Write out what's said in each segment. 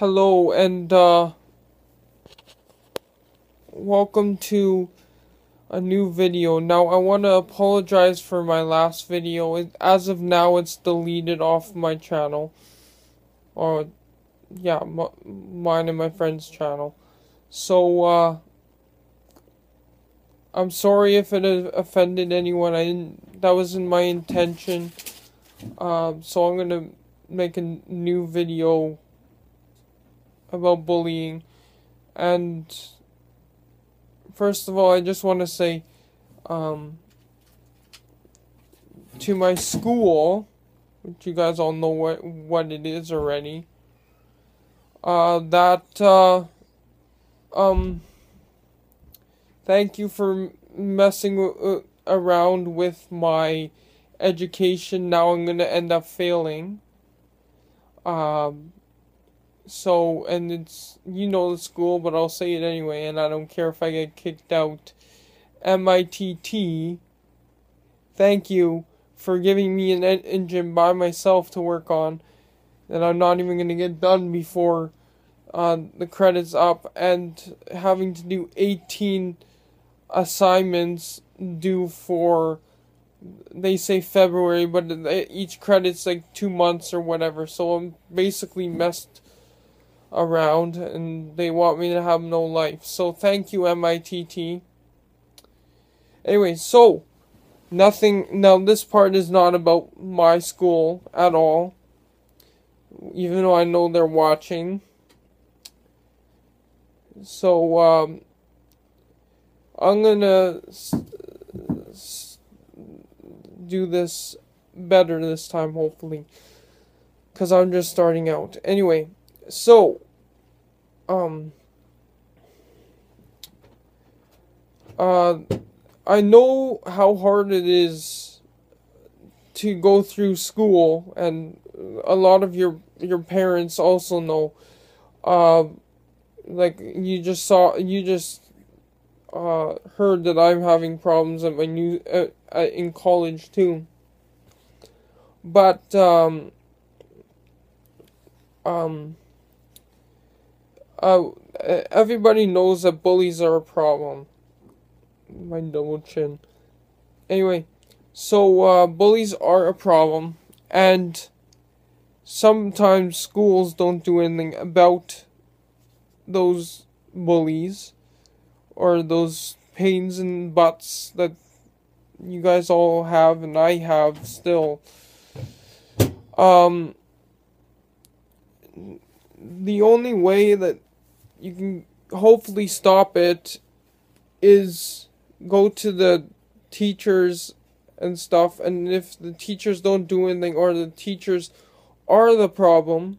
Hello and uh welcome to a new video. Now I want to apologize for my last video. It, as of now it's deleted off my channel. Or yeah, mine and my friend's channel. So uh I'm sorry if it offended anyone. I didn't that wasn't my intention. Um so I'm to make a new video about bullying. And first of all, I just want to say um, to my school, which you guys all know what, what it is already, uh, that, uh, um, thank you for messing uh, around with my education. Now I'm going to end up failing. Um, so, and it's, you know the school, but I'll say it anyway, and I don't care if I get kicked out. MITT, thank you for giving me an engine by myself to work on that I'm not even going to get done before uh, the credits up, and having to do 18 assignments due for they say February, but each credit's like two months or whatever. So I'm basically messed around and they want me to have no life. So thank you, MITT. Anyway, so nothing. Now, this part is not about my school at all, even though I know they're watching. So, um, I'm gonna do this better this time, hopefully. Because I'm just starting out. Anyway, so, um, uh, I know how hard it is to go through school, and a lot of your your parents also know. Uh, like you just saw, you just uh, heard that I'm having problems at my new uh, in college too. But um, um, uh, everybody knows that bullies are a problem. My double chin. Anyway, so uh, bullies are a problem, and sometimes schools don't do anything about those bullies or those pains in butts that you guys all have and I have still. Um, the only way that you can hopefully stop it is go to the teachers and stuff and if the teachers don't do anything or the teachers are the problem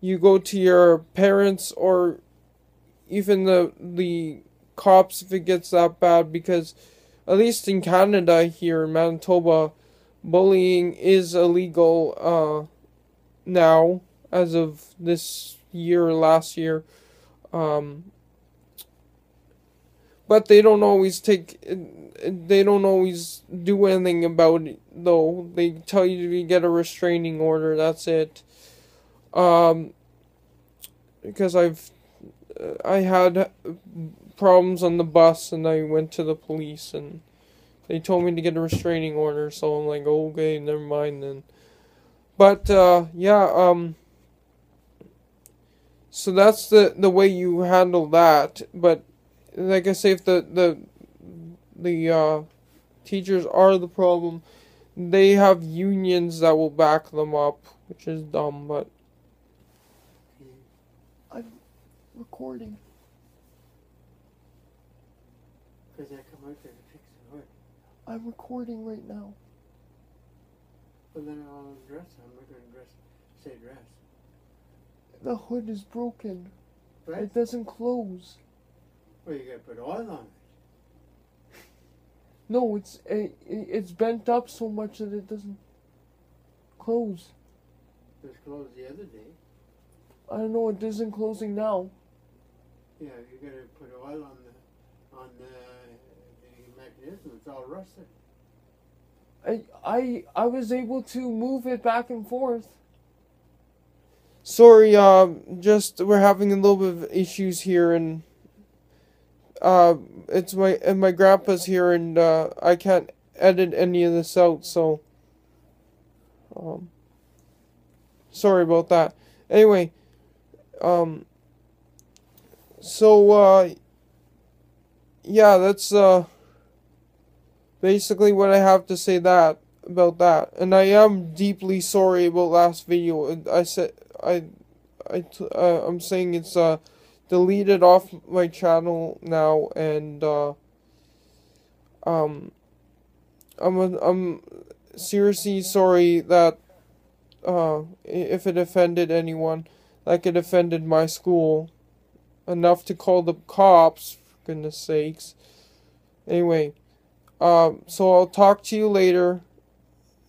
you go to your parents or even the the cops if it gets that bad because at least in Canada here in Manitoba bullying is illegal uh now as of this year last year. Um, but they don't always take they don't always do anything about it though. They tell you to get a restraining order that's it. Um because i've i had problems on the bus and i went to the police and they told me to get a restraining order so i'm like okay never mind then. But uh yeah um so that's the the way you handle that. But like I say, if the the the uh, teachers are the problem, they have unions that will back them up, which is dumb. But I'm recording. Because I come out there to fix the hood. I'm recording right now. But then I'll dress. I'm not going to dress. Say dress. The hood is broken. Right? It doesn't close. Well, you gotta put oil on it. No, it's it, it's bent up so much that it doesn't close. It was closed the other day. I don't know. It isn't closing now. Yeah, you gotta put oil on the on the, the mechanism. It's all rusted. I I I was able to move it back and forth. Sorry, uh, just we're having a little bit of issues here, and uh, it's my and my grandpa's here, and uh, I can't edit any of this out, so um, sorry about that. Anyway, um, so uh, yeah, that's uh basically what I have to say that about that. And I am deeply sorry about last video. I said I I uh, I'm saying it's uh deleted off my channel now and uh um I'm I'm seriously sorry that uh if it offended anyone like it offended my school enough to call the cops for goodness sakes anyway um, so I'll talk to you later,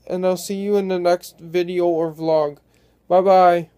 and I'll see you in the next video or vlog. Bye bye.